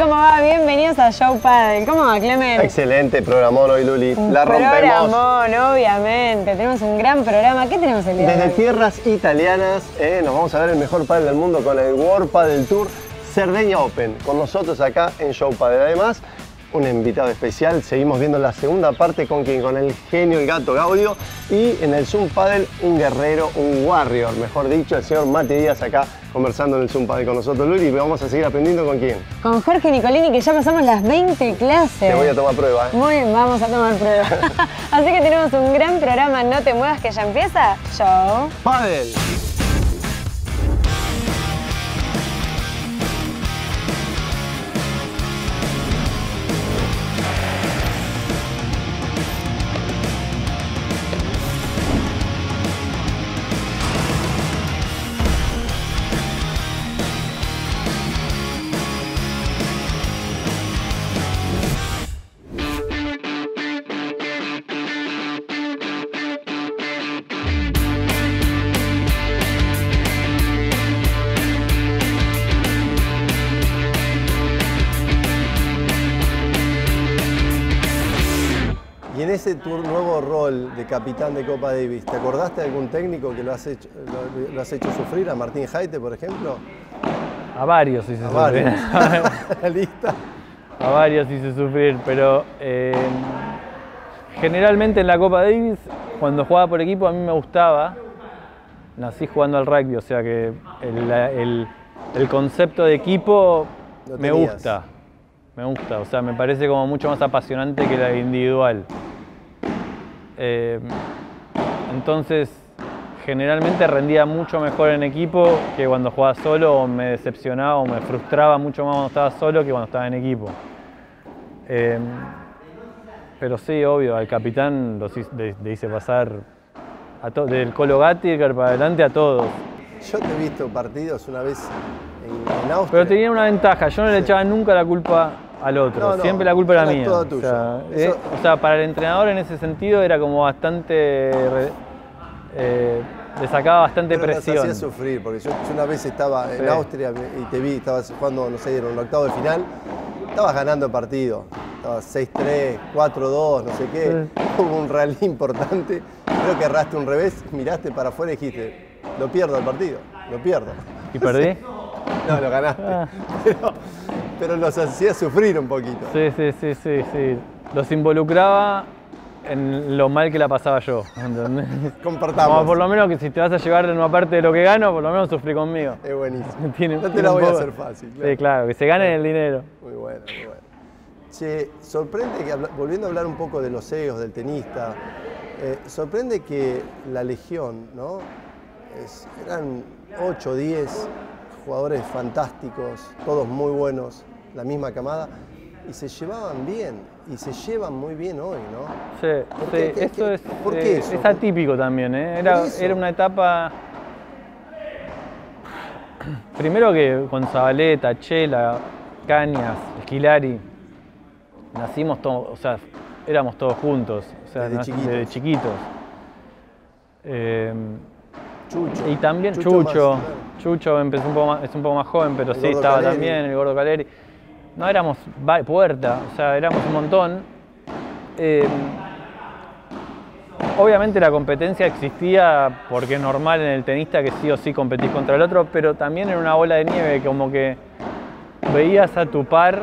¿Cómo va? Bienvenidos a Show Paddle. ¿Cómo va, Clemen? Excelente programón hoy, Luli. Un La rompemos. Programón, obviamente. Tenemos un gran programa. ¿Qué tenemos el día de Desde hoy? tierras italianas eh, nos vamos a ver el mejor pádel del mundo con el World Padel Tour Cerdeña Open. Con nosotros acá en Show Padel. Además, un invitado especial. Seguimos viendo la segunda parte con quien, con el genio, el gato Gaudio. Y en el Zoom Padel, un guerrero, un warrior, mejor dicho, el señor Mati Díaz acá conversando en el Zoom Padel con nosotros, Luli. Y vamos a seguir aprendiendo con quién. Con Jorge Nicolini, que ya pasamos las 20 clases. Te voy a tomar prueba. ¿eh? Muy bien, vamos a tomar prueba. Así que tenemos un gran programa. No te muevas que ya empieza Show. Padel. Ese tu nuevo rol de capitán de Copa Davis, ¿te acordaste de algún técnico que lo has hecho, lo, lo has hecho sufrir? ¿A Martín Jaite, por ejemplo? A varios hice A sufrir. varios. ¿La lista? A varios hice sufrir, pero eh, generalmente en la Copa Davis, cuando jugaba por equipo, a mí me gustaba. Nací jugando al rugby, o sea que el, el- el concepto de equipo me gusta. Me gusta, o sea, me parece como mucho más apasionante que la individual. Eh, entonces, generalmente rendía mucho mejor en equipo que cuando jugaba solo, o me decepcionaba o me frustraba mucho más cuando estaba solo que cuando estaba en equipo. Eh, pero sí, obvio, al capitán los hice- le, le hice pasar a del Colo Gatti para adelante a todos. Yo te he visto partidos una vez en, en Austria. Pero tenía una ventaja, yo no le echaba nunca la culpa al otro, No, no, siempre la culpa era mía. todo O tuyo. sea, Eso- eh, o sea, para el entrenador en ese sentido era como bastante. re- eh, le sacaba bastante Pero presión. hacía sufrir, porque yo, yo una vez estaba en. Austria y te vi, estabas jugando, no sé, en un octavo de final, estabas ganando el partido, estabas 6-3, 4-2, no sé qué, hubo un rally importante, creo que erraste un revés, miraste para afuera y dijiste, lo pierdo el partido, lo pierdo. ¿Y perdí? No, lo ganaste, Ah. pero, pero los hacía sufrir un poquito. Sí, sí, sí, sí, sí. Los involucraba en lo mal que la pasaba yo. ¿entendés? Compartamos. Como por lo menos que si te vas a llevar una parte de lo que gano, por lo menos sufrí conmigo. Es buenísimo. Tiene- no te la voy a hacer fácil. Sí, claro, que se gane el dinero. Muy bueno, muy bueno. Che, sorprende que, volviendo a hablar un poco de los egos del tenista, eh, sorprende que la Legión, ¿no? Es- eran 8 o 10 jugadores fantásticos, todos muy buenos, la misma camada, y se llevaban bien, y se llevan muy bien hoy, ¿no? Sí, ¿Por sí, qué? ¿Qué- esto qué- es, por eh, qué eso? es atípico también. ¿eh? Era, era una etapa. Primero que con Zabaleta, Chela, Cañas, Esquilari, nacimos todos, o sea, éramos todos juntos, o sea, Desde chiquitos. desde chiquitos. Eh, Chucho. y también Chucho Chucho, más, claro. Chucho empezó un poco más, es un poco más joven, pero El sí estaba Caleri. también, el gordo Caleri. No éramos puerta, o sea, éramos un montón. Eh, obviamente la competencia existía porque es normal en el tenista que sí o sí competís contra el otro, pero también en una bola de nieve, como que veías a tu par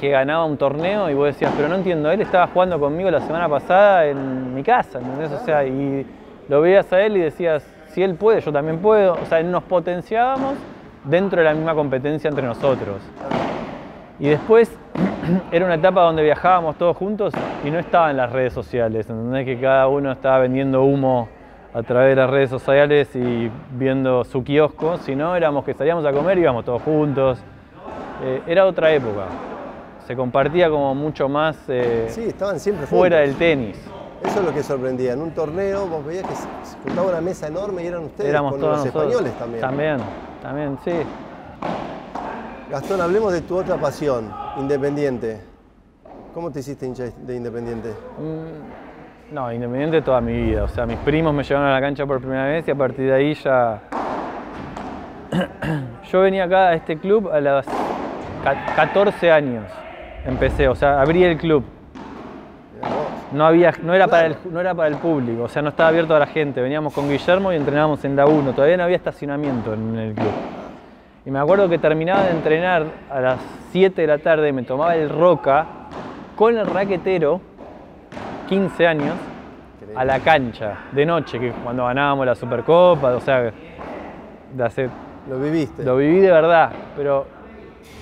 que ganaba un torneo y vos decías, pero no entiendo, él estaba jugando conmigo la semana pasada en mi casa, ¿entendés? O sea, y lo veías a él y decías, si él puede, yo también puedo. O sea, nos potenciábamos dentro de la misma competencia entre nosotros. Y después era una etapa donde viajábamos todos juntos y no estaban las redes sociales, ¿entendés? Que cada uno estaba vendiendo humo a través de las redes sociales y viendo su kiosco, sino éramos que salíamos a comer y íbamos todos juntos. Eh, era otra época. Se compartía como mucho más eh, Sí, estaban siempre fuera juntos. del tenis. Eso es lo que sorprendía. En un torneo vos veías que se juntaba una mesa enorme y eran ustedes Éramos con todos los nosotros. españoles también. También, también, sí. Gastón, hablemos de tu otra pasión, Independiente. ¿Cómo te hiciste hincha de Independiente? Mm, No, independiente toda mi vida. O sea, mis primos me llevaron a la cancha por primera vez y a partir de ahí ya. Yo venía acá a este club a los 14 años empecé, o sea, abrí el club. No, había, no, era para el, no era para el público, o sea, no estaba abierto a la gente. Veníamos con Guillermo y entrenábamos en la 1. Todavía no había estacionamiento en el club. Y me acuerdo que terminaba de entrenar a las 7 de la tarde, me tomaba el roca con el raquetero, 15 años, a la cancha de noche, que cuando ganábamos la Supercopa, o sea, de hace, Lo viviste. lo viví de verdad, pero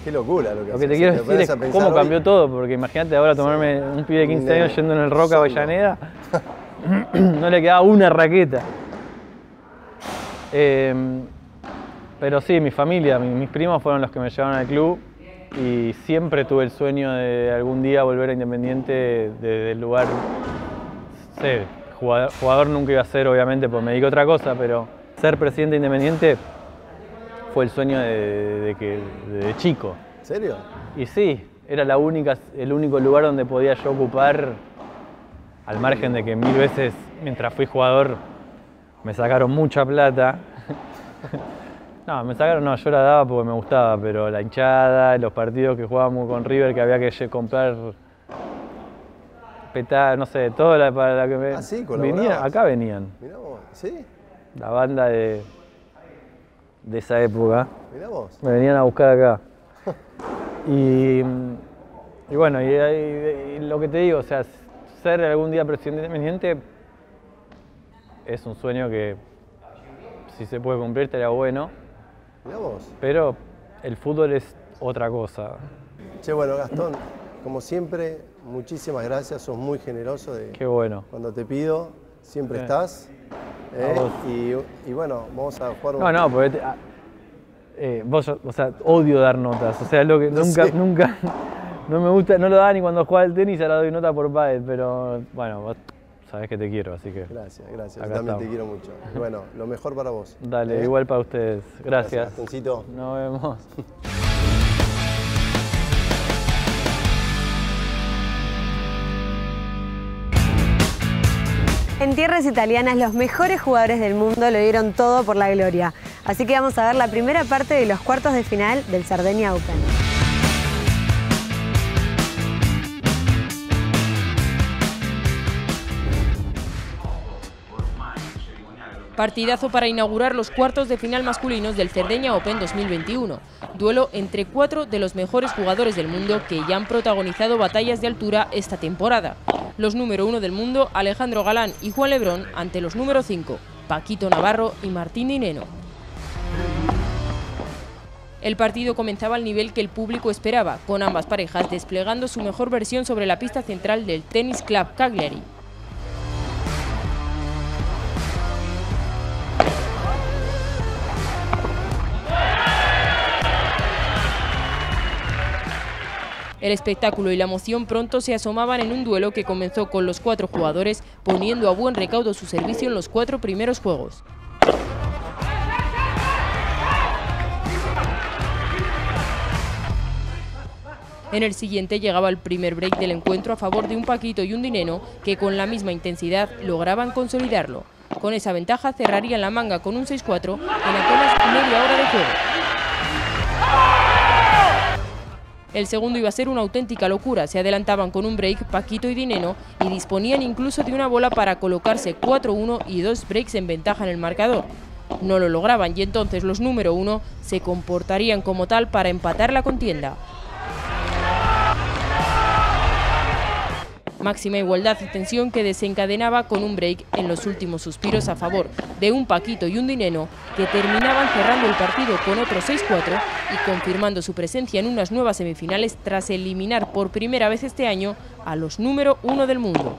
Qué locura lo que lo que te quiero decir es cómo hoy, cambió todo, porque imagínate ahora tomarme un pibe de 15 nene años yendo en el Roca. Avellaneda, no le quedaba una raqueta. Eh, pero sí, mi familia, mi- mis primos fueron los que me llevaron al club y siempre tuve el sueño de algún día volver a Independiente desde el lugar, sé, jugador, jugador nunca iba a ser obviamente porque me dedico a otra cosa, pero ser presidente de Independiente fue el sueño de, de que, de chico. ¿En serio? Y sí, era la única, el único lugar donde podía yo ocupar, al margen de que mil veces mientras fui jugador me sacaron mucha plata. No, me sacaron, no, yo la daba porque me gustaba, pero la hinchada, los partidos que jugábamos con River, que había que comprar petar, no sé, todo la, para la que me Ah, sí, venían, colaborabas. acá venían, Mirá vos. ¿Sí? la banda de, de esa época. Mirá vos. Me venían a buscar acá. Y, y bueno, y, y- y lo que te digo, o sea, ser algún día presidente independiente es un sueño que si se puede cumplir estaría bueno, Mirá vos. pero el fútbol es otra cosa. Che, bueno, Gastón, como siempre, muchísimas gracias. Sos muy generoso de Qué bueno. cuando te pido, siempre Sí. estás. ¿eh? Y, y bueno, vamos a jugar un No, no, porque te- ah, eh, vos, o sea, odio dar notas, o sea, lo que No nunca, sé. nunca, no me gusta, no lo da ni cuando juega al tenis, ahora doy nota por pádel, pero bueno, vos sabés que te quiero, así que Gracias, gracias. Yo también te quiero mucho. Y bueno, lo mejor para vos. dale, ¿eh? igual para ustedes, gracias. Gastoncito. Nos vemos. En tierras italianas, los mejores jugadores del mundo lo dieron todo por la gloria. Así que vamos a ver la primera parte de los cuartos de final del Sardeña Open. Partidazo para inaugurar los cuartos de final masculinos del Cerdeña Open 2021. Duelo entre cuatro de los mejores jugadores del mundo que ya han protagonizado batallas de altura esta temporada. Los número uno del mundo, Alejandro Galán y Juan Lebrón, ante los número 5, Paquito Navarro y Martín Dineno. El partido comenzaba al nivel que el público esperaba, con ambas parejas desplegando su mejor versión sobre la pista central del Tennis Club Cagliari. El espectáculo y la emoción pronto se asomaban en un duelo que comenzó con los cuatro jugadores poniendo a buen recaudo su servicio en los cuatro primeros juegos. En el siguiente llegaba el primer break del encuentro a favor de un Paquito y un Dineno que con la misma intensidad lograban consolidarlo. Con esa ventaja cerrarían la manga con un 6-4 en apenas media hora de juego. El segundo iba a ser una auténtica locura. Se adelantaban con un break Paquito y Dineno y disponían incluso de una bola para colocarse 4-1 y dos breaks en ventaja en el marcador. No lo lograban y entonces los número uno se comportarían como tal para empatar la contienda. Máxima igualdad y tensión que desencadenaba con un break en los últimos suspiros a favor de un Paquito y un Dineno que terminaban cerrando el partido con otro 6-4 y confirmando su presencia en unas nuevas semifinales tras eliminar por primera vez este año a los número uno del mundo.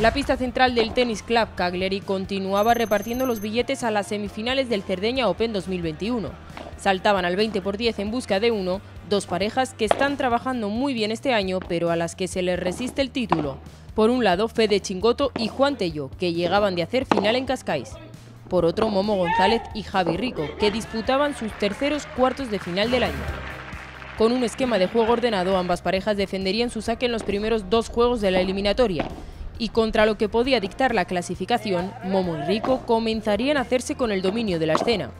La pista central del Tennis Club Cagliari continuaba repartiendo los billetes a las semifinales del Cerdeña Open 2021. Saltaban al 20 por 10 en busca de uno, dos parejas que están trabajando muy bien este año, pero a las que se les resiste el título. Por un lado, Fede Chingoto y Juan Tello, que llegaban de hacer final en Cascais. Por otro, Momo González y Javi Rico, que disputaban sus terceros cuartos de final del año. Con un esquema de juego ordenado, ambas parejas defenderían su saque en los primeros dos juegos de la eliminatoria. Y contra lo que podía dictar la clasificación, Momo y Rico comenzarían a hacerse con el dominio de la escena.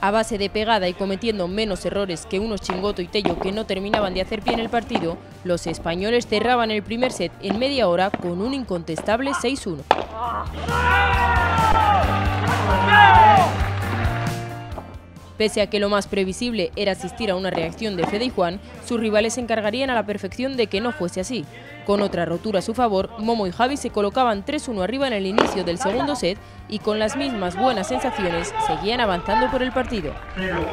A base de pegada y cometiendo menos errores que unos Chingoto y Tello que no terminaban de hacer pie en el partido, los españoles cerraban el primer set en media hora con un incontestable 6-1. Pese a que lo más previsible era asistir a una reacción de Fede y Juan, sus rivales se encargarían a la perfección de que no fuese así. Con otra rotura a su favor, Momo y Javi se colocaban 3-1 arriba en el inicio del segundo set y con las mismas buenas sensaciones seguían avanzando por el partido.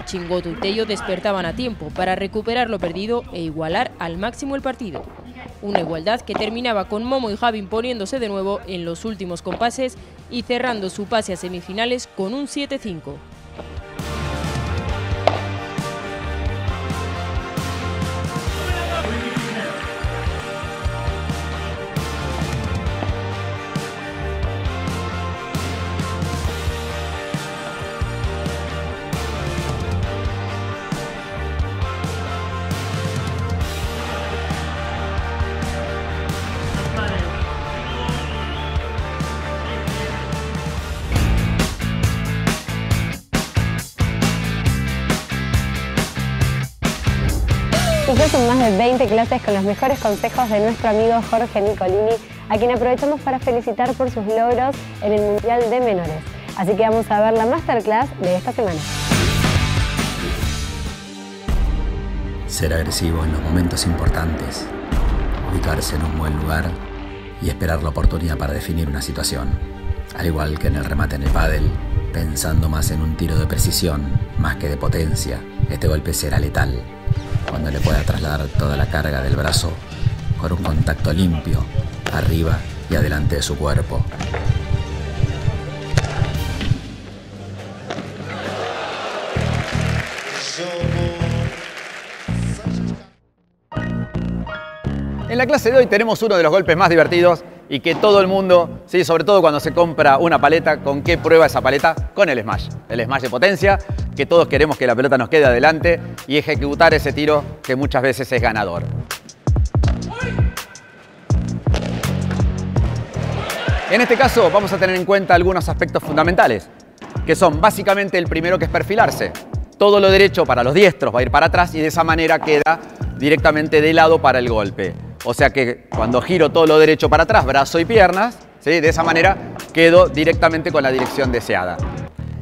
Chingoto y Tello despertaban a tiempo para recuperar lo perdido e igualar al máximo el partido. Una igualdad que terminaba con Momo y Javi imponiéndose de nuevo en los últimos compases y cerrando su pase a semifinales con un 7-5. De 20 clases con los mejores consejos de nuestro amigo Jorge Nicolini, a quien aprovechamos para felicitar por sus logros en el Mundial de Menores. Así que vamos a ver la masterclass de esta semana. Ser agresivo en los momentos importantes, ubicarse en un buen lugar y esperar la oportunidad para definir una situación. Al igual que en el remate en el pádel, pensando más en un tiro de precisión más que de potencia, este golpe será letal cuando le pueda trasladar toda la carga del brazo con un contacto limpio arriba y adelante de su cuerpo. En la clase de hoy tenemos uno de los golpes más divertidos y que todo el mundo, sí, sobre todo cuando se compra una paleta, ¿con qué prueba esa paleta? Con el smash. El smash de potencia, que todos queremos que la pelota nos quede adelante y ejecutar ese tiro que muchas veces es ganador. En este caso vamos a tener en cuenta algunos aspectos fundamentales, que son básicamente el primero que es perfilarse. Todo lo derecho para los diestros va a ir para atrás y de esa manera queda directamente de lado para el golpe. O sea que cuando giro todo lo derecho para atrás, brazo y piernas, ¿sí? de esa manera quedo directamente con la dirección deseada.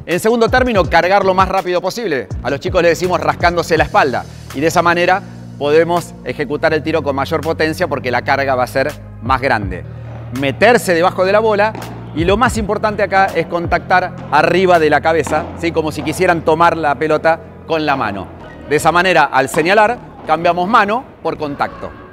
En segundo término, cargar lo más rápido posible. A los chicos les decimos rascándose la espalda y de esa manera podemos ejecutar el tiro con mayor potencia porque la carga va a ser más grande. Meterse debajo de la bola y lo más importante acá es contactar arriba de la cabeza, ¿sí? como si quisieran tomar la pelota con la mano. De esa manera, al señalar, cambiamos mano por contacto.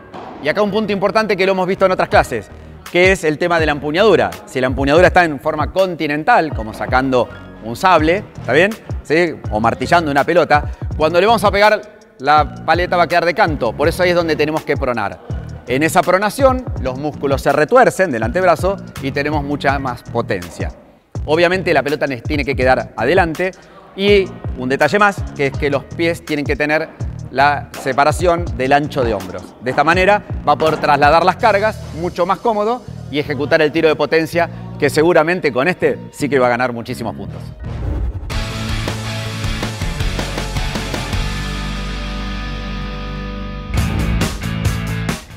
Y acá un punto importante que lo hemos visto en otras clases, que es el tema de la empuñadura. Si la empuñadura está en forma continental, como sacando un sable, ¿está bien? ¿Sí? O martillando una pelota, cuando le vamos a pegar, la paleta va a quedar de canto. Por eso ahí es donde tenemos que pronar. En esa pronación, los músculos se retuercen del antebrazo y tenemos mucha más potencia. Obviamente la pelota tiene que quedar adelante y un detalle más, que es que los pies tienen que tener la separación del ancho de hombros. De esta manera va a poder trasladar las cargas mucho más cómodo y ejecutar el tiro de potencia que seguramente con este sí que va a ganar muchísimos puntos.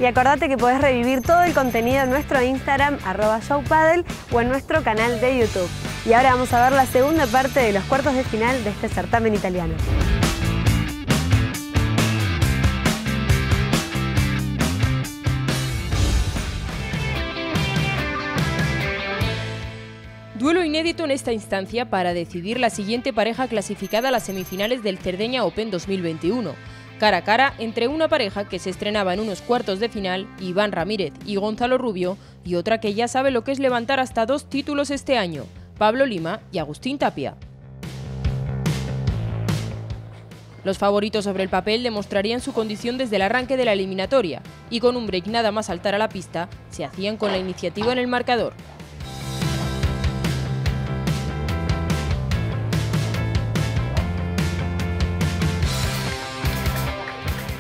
Y acordate que podés revivir todo el contenido en nuestro Instagram, arroba showpaddle, o en nuestro canal de YouTube. Y ahora vamos a ver la segunda parte de los cuartos de final de este certamen italiano. Inédito en esta instancia para decidir la siguiente pareja clasificada a las semifinales del Cerdeña Open 2021. Cara a cara entre una pareja que se estrenaba en unos cuartos de final, Iván Ramírez y Gonzalo Rubio, y otra que ya sabe lo que es levantar hasta dos títulos este año, Pablo Lima y Agustín Tapia. Los favoritos sobre el papel demostrarían su condición desde el arranque de la eliminatoria y con un break nada más saltar a la pista, se hacían con la iniciativa en el marcador.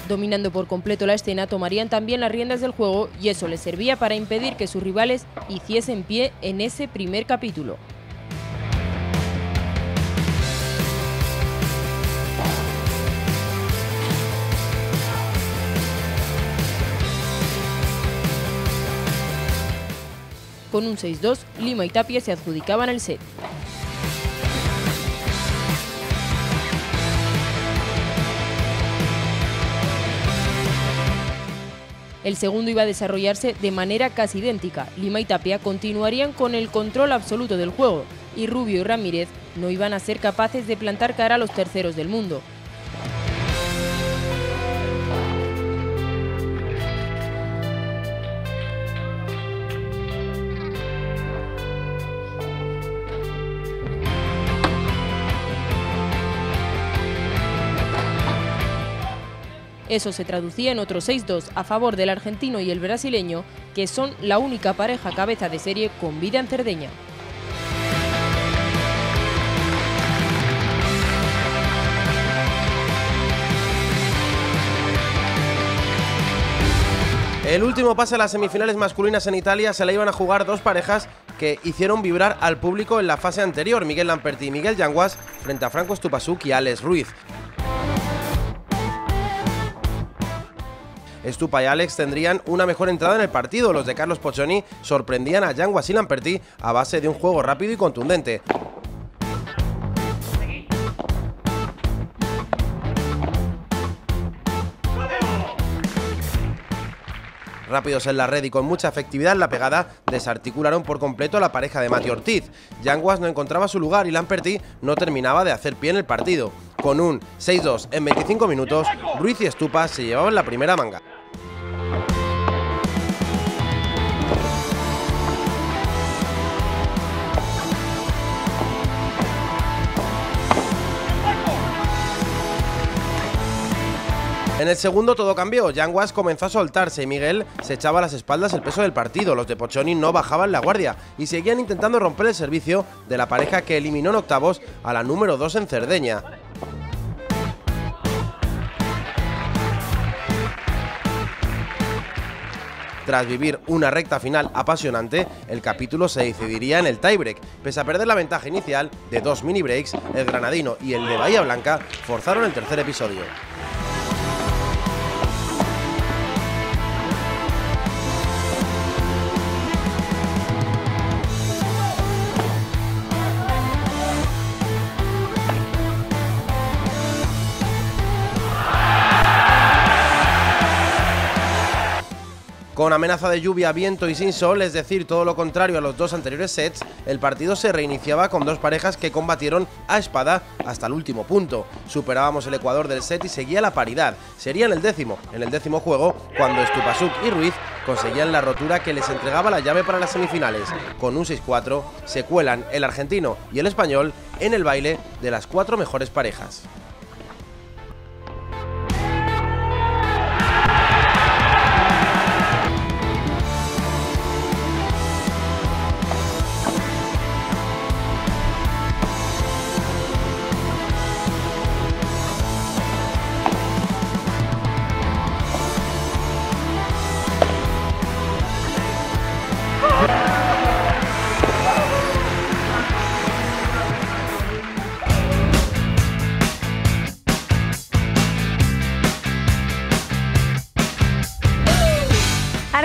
Dominando por completo la escena, tomarían también las riendas del juego y eso les servía para impedir que sus rivales hiciesen pie en ese primer capítulo. Con un 6-2, Lima y Tapia se adjudicaban el set. El segundo iba a desarrollarse de manera casi idéntica. Lima y Tapia continuarían con el control absoluto del juego y Rubio y Ramírez no iban a ser capaces de plantar cara a los terceros del mundo. Eso se traducía en otro 6-2 a favor del argentino y el brasileño, que son la única pareja cabeza de serie con vida en Cerdeña. El último pase a las semifinales masculinas en Italia se la iban a jugar dos parejas que hicieron vibrar al público en la fase anterior, Miguel Lamperti y Miguel Yanguas frente a Franco Stupasuk y Alex Ruiz. Stupa y Alex tendrían una mejor entrada en el partido. Los de Carlos Pochoni sorprendían a Jan Lamperti a base de un juego rápido y contundente. rápidos en la red y con mucha efectividad la pegada, desarticularon por completo a la pareja de Mati Ortiz. Yanguas no encontraba su lugar y Lamperti no terminaba de hacer pie en el partido. Con un 6-2 en 25 minutos, Ruiz y Estupa se llevaban la primera manga. En el segundo todo cambió, Yanguas comenzó a soltarse y Miguel se echaba a las espaldas el peso del partido, los de Pochoni no bajaban la guardia y seguían intentando romper el servicio de la pareja que eliminó en octavos a la número 2 en Cerdeña. Tras vivir una recta final apasionante, el capítulo se decidiría en el tiebreak. Pese a perder la ventaja inicial de dos mini breaks, el granadino y el de Bahía Blanca forzaron el tercer episodio. Con amenaza de lluvia, viento y sin sol, es decir, todo lo contrario a los dos anteriores sets, el partido se reiniciaba con dos parejas que combatieron a espada hasta el último punto. Superábamos el ecuador del set y seguía la paridad. Sería en el décimo, en el décimo juego, cuando Stupasuk y Ruiz conseguían la rotura que les entregaba la llave para las semifinales. Con un 6-4 se cuelan el argentino y el español en el baile de las cuatro mejores parejas.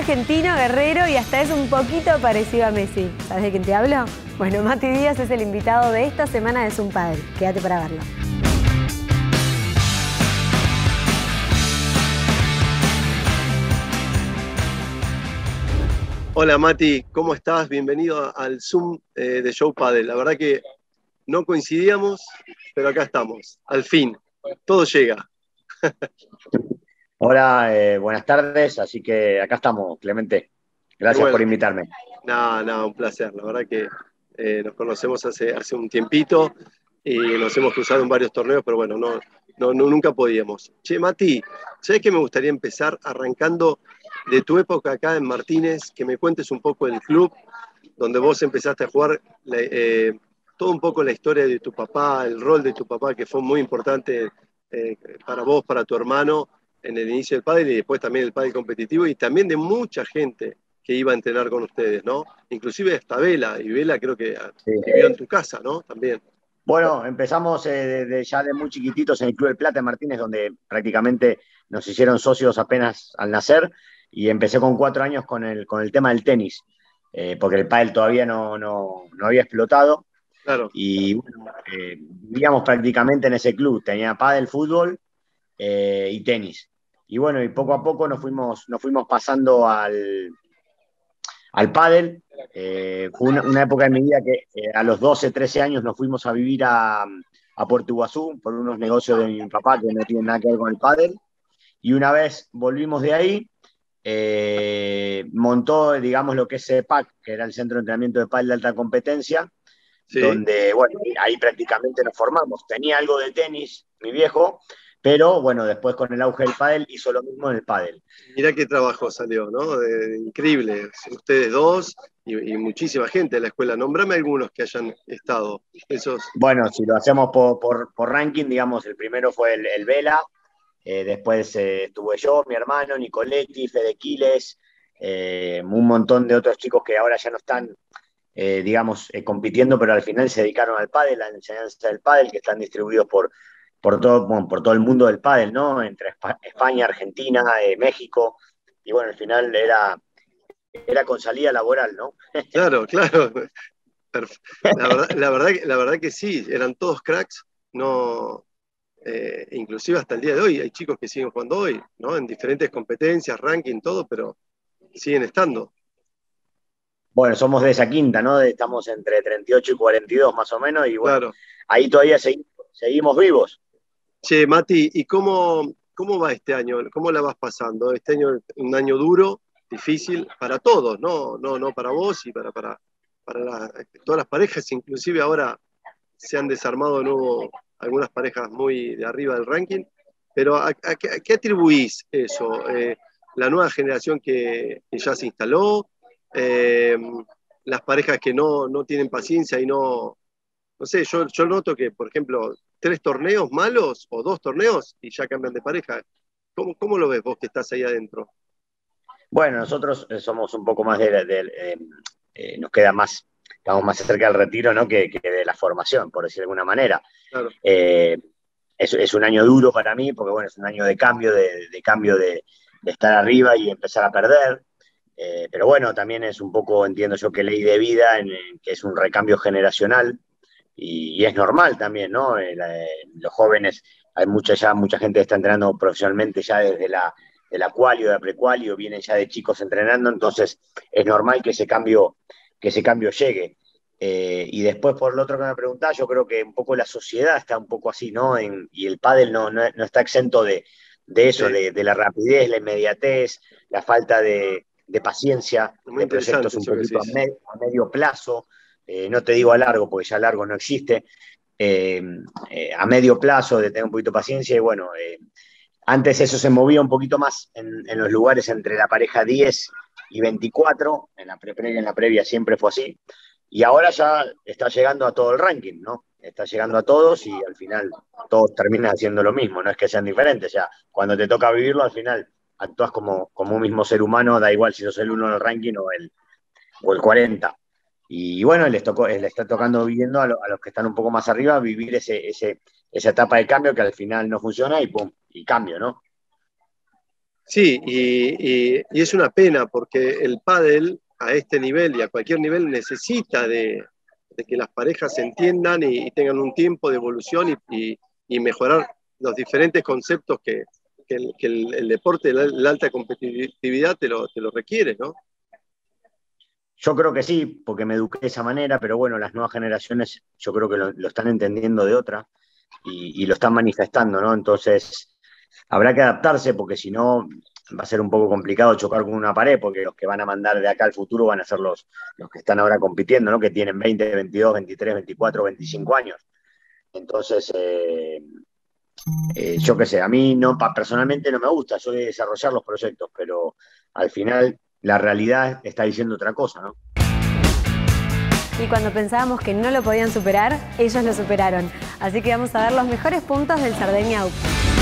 Argentino, guerrero y hasta es un poquito parecido a Messi. ¿Sabes de quién te hablo? Bueno, Mati Díaz es el invitado de esta semana de Zoom Padre. Quédate para verlo. Hola Mati, ¿cómo estás? Bienvenido al Zoom eh, de Show Padre. La verdad que no coincidíamos, pero acá estamos, al fin. Todo llega. Hola, eh, buenas tardes. Así que acá estamos, Clemente. Gracias por invitarme. Nada, nada, un placer. La verdad que eh, nos conocemos hace, hace un tiempito y nos hemos cruzado en varios torneos, pero bueno, no, no, no, nunca podíamos. Che, Mati, ¿sabes que me gustaría empezar arrancando de tu época acá en Martínez, que me cuentes un poco el club, donde vos empezaste a jugar, eh, todo un poco la historia de tu papá, el rol de tu papá, que fue muy importante eh, para vos, para tu hermano, en el inicio del pádel y después también el pádel competitivo, y también de mucha gente que iba a entrenar con ustedes, ¿no? Inclusive hasta Vela, y Vela creo que vivió en tu casa, ¿no? También. Bueno, empezamos eh, ya de muy chiquititos en el Club del Plata de Martínez, donde prácticamente nos hicieron socios apenas al nacer, y empecé con cuatro años con el, con el tema del tenis, eh, porque el pádel todavía no, no, no, había explotado. Claro. Y bueno, eh, vivíamos prácticamente en ese club, tenía pádel, fútbol y tenis. Y bueno, y poco a poco nos fuimos, nos fuimos pasando al, al pádel. Eh, fue una, época en mi vida que eh, a los 12, 13 años nos fuimos a vivir a, a Puerto Iguazú por unos negocios de mi papá que no tienen nada que ver con el pádel. Y una vez volvimos de ahí, eh, montó, digamos, lo que es CEPAC, que era el Centro de Entrenamiento de Pádel de Alta Competencia, donde, bueno, ahí prácticamente nos formamos. Tenía algo de tenis, mi viejo, pero bueno, después con el auge del pádel hizo lo mismo en el pádel. Mirá qué trabajo salió, ¿no? increíble. Ustedes dos y, muchísima gente de la escuela. Nombrame algunos que hayan estado. Esos... Bueno, si lo hacemos por, por, ranking, digamos, el primero fue el, Vela, eh, después eh, estuve yo, mi hermano, Nicoletti, Fede Quiles, eh, un montón de otros chicos que ahora ya no están, digamos, compitiendo, pero al final se dedicaron al pádel, a la enseñanza del pádel, que están distribuidos por por todo, por todo el mundo del pádel, ¿no? Entre España, Argentina, eh, México, y bueno, al final era, era con salida laboral, ¿no? Claro, claro. La verdad, la verdad, la verdad que sí, eran todos cracks, no, eh, inclusive hasta el día de hoy hay chicos que siguen jugando hoy, ¿no? En diferentes competencias, ranking, todo, pero siguen estando. Bueno, somos de esa quinta, ¿no? Estamos entre 38 y 42 más o menos, y bueno, ahí todavía seguimos vivos. Che, Mati, ¿y cómo, cómo va este año? ¿Cómo la vas pasando? Este año un año duro, difícil para todos, no, no, no para vos y para, para, para todas las parejas, inclusive ahora se han desarmado de nuevo algunas parejas muy de arriba del ranking, pero ¿a, qué, atribuís eso? Eh, ¿La nueva generación que, ya se instaló? Eh, ¿Las parejas que no, no tienen paciencia y no, no sé, yo, yo noto que, por ejemplo, tres torneos malos o dos torneos y ya cambian de pareja. ¿Cómo, cómo lo ves vos que estás ahí adentro? Bueno, nosotros eh, somos un poco más de, eh, eh, nos queda más, estamos más cerca del retiro, ¿no? Que, de la formación, por decir de alguna manera. es, un año duro para mí, porque bueno, es un año de cambio, de, cambio de, estar arriba y empezar a perder. pero bueno, también es un poco, entiendo yo, que ley de vida, en, que es un recambio generacional y, es normal también, ¿no? Eh, los jóvenes, hay mucha ya, mucha gente que está entrenando profesionalmente ya desde la, de la quali o de la prequali o vienen ya de chicos entrenando, entonces es normal que ese cambio, que ese cambio llegue. Eh, y después, por lo otro que me preguntaba, yo creo que un poco la sociedad está un poco así, ¿no? y el pádel no, no, está exento de, de eso, de, la rapidez, la inmediatez, la falta de, de paciencia, de proyectos un poquito a medio plazo. Eh, no te digo a largo, porque ya largo no existe, eh, eh, a medio plazo de tener un poquito de paciencia y bueno, antes eso se movía un poquito más en, los lugares entre la pareja 10 y 24, en la previa, en la previa siempre fue así, y ahora ya está llegando a todo el ranking, ¿no? Está llegando a todos y al final todos terminan haciendo lo mismo, no es que sean diferentes, ya cuando te toca vivirlo al final actúas como, como un mismo ser humano, da igual si sos el uno en el ranking o el, o el 40. Y bueno, les, tocó, le está tocando viviendo a, los que están un poco más arriba vivir ese, esa etapa de cambio que al final no funciona y pum, y cambio, ¿no? Sí, y, es una pena porque el pádel a este nivel y a cualquier nivel necesita de, que las parejas se entiendan y, tengan un tiempo de evolución y, mejorar los diferentes conceptos que, el, deporte, la, la, alta competitividad te lo, te lo requiere, ¿no? Yo creo que sí, porque me eduqué de esa manera, pero bueno, las nuevas generaciones yo creo que lo, están entendiendo de otra y, lo están manifestando, ¿no? Entonces, habrá que adaptarse porque si no va a ser un poco complicado chocar con una pared, porque los que van a mandar de acá al futuro van a ser los, los que están ahora compitiendo, ¿no? Que tienen 20, 22, 23, 24, 25 años. Entonces, eh, eh, yo qué sé, a mí no, personalmente no me gusta, yo de desarrollar los proyectos, pero al final la realidad está diciendo otra cosa, ¿no? Y cuando pensábamos que no lo podían superar, ellos lo superaron. Así que vamos a ver los mejores puntos del Sardeña Open.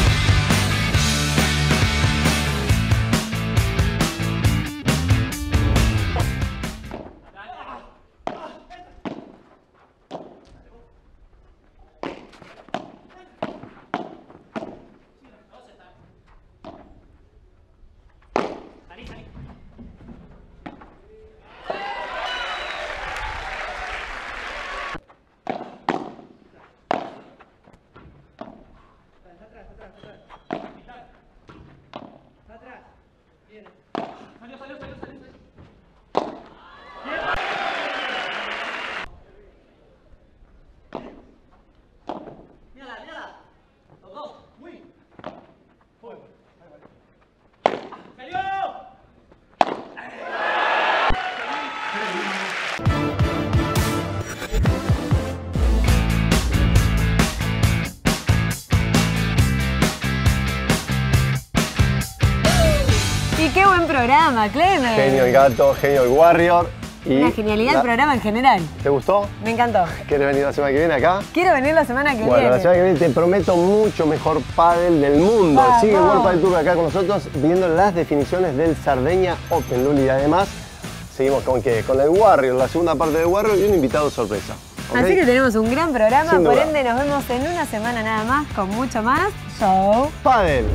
Programa, Clemen. Genio el gato, genio el warrior. Y Una genialidad la- el programa en general. ¿Te gustó? Me encantó. ¿Quieres venir la semana que viene acá? Quiero venir la semana que Bueno, viene. la semana que viene te prometo mucho mejor pádel del mundo. Sigue World Padel Tour acá con nosotros viendo las definiciones del Sardeña Open, Luli. Y además, seguimos con qué? Con el Warrior, la segunda parte del Warrior y un invitado sorpresa. Así que tenemos un gran programa, por ende nos vemos en una semana nada más con mucho más show. Padel.